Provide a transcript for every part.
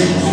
Jesus.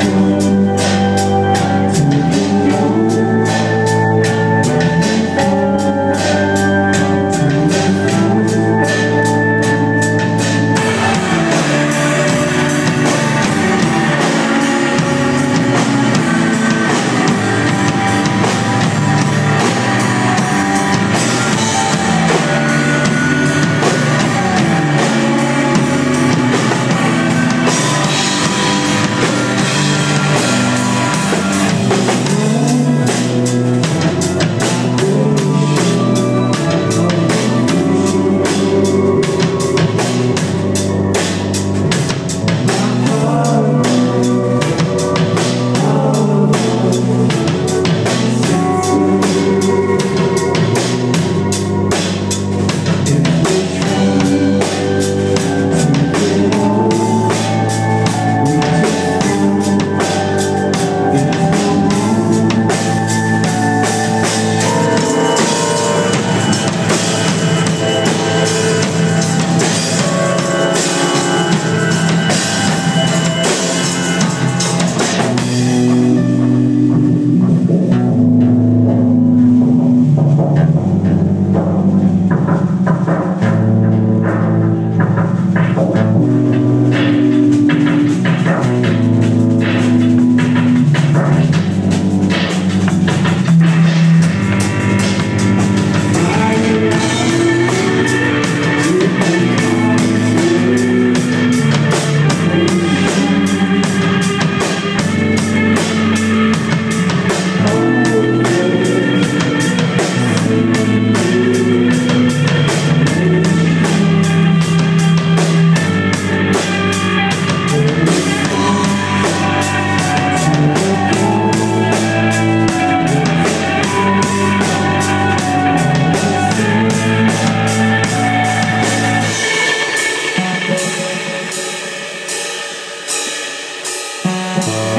Yeah.